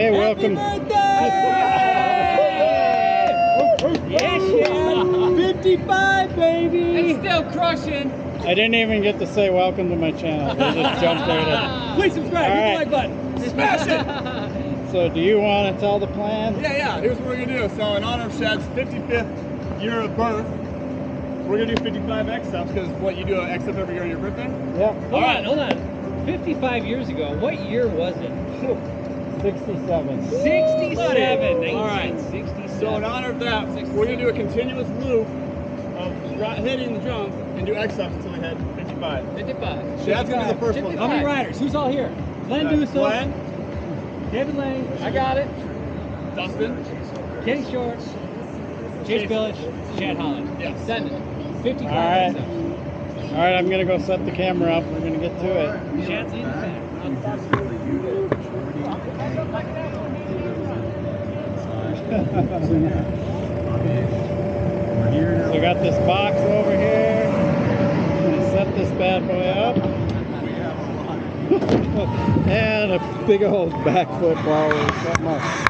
Hey, welcome. Yes, yeah. 55, baby! He's still crushing. I didn't even get to say welcome to my channel. They just jumped right in. Please subscribe, All hit the like button. Smash it! So, do you want to tell the plan? Yeah, yeah, here's what we're gonna do. So in honor of Shad's 55th year of birth, we're gonna do 55 X-Ups because what, you do an X-Up every year on your birthday? Yep. Hold on, hold on. 55 years ago, what year was it? 67. 67. All right. 1967. So in honor of that, we're gonna do a continuous loop of hitting the jump and do X-Ups until we hit 55. 55. Shad's gonna be the first one. How many riders? Who's all here? Glenn Uh, Dusso, Glenn, David Lane. I got it. Dustin, Kenny Short, Chase Village, Chad Holland. yes. Send it. 55 All right. All right, I'm going to go set the camera up. We're going to get to it. Chad's in the back. So, we got this box over here. Set this bad boy up. and a big old backflip while we're setting up.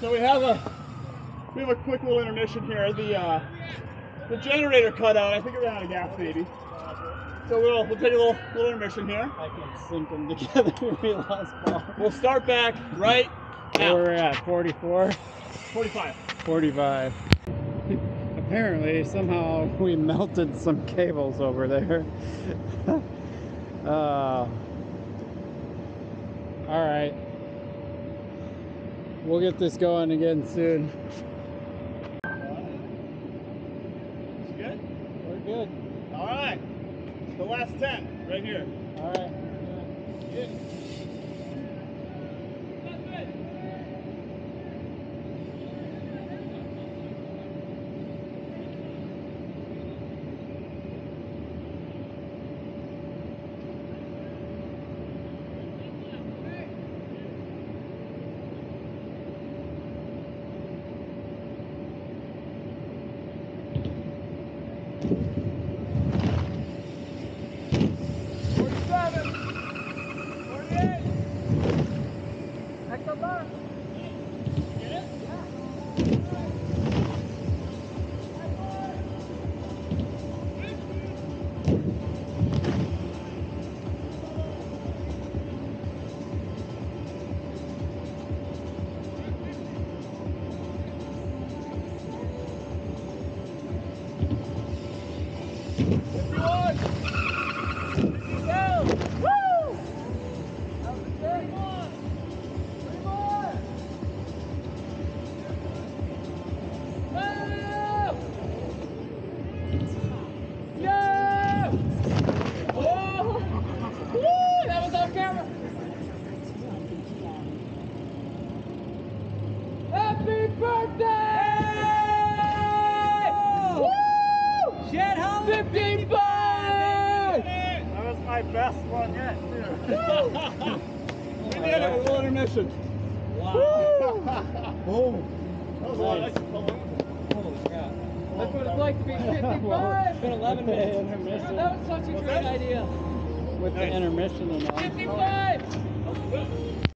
So we have a we have a quick little intermission here. The uh, the generator cut out. I think it ran out of gas, maybe. So we'll we'll take a little little intermission here. I can sync them together. we lost ball. We'll start back right now. we're at 44, 45. 45. Apparently, somehow we melted some cables over there. uh, all right. We'll get this going again soon. Is good? We're good. All right. The last 10 right here. All right. Back Was camera. Happy birthday! Woo! Shed home 55! That was my best one yet, too. we did it little intermission. Oh, That was a lot Nice. Holy crap. That's what it's like to be 55. It's been 11 minutes. That was such a What's great idea. With the intermission and all. 55!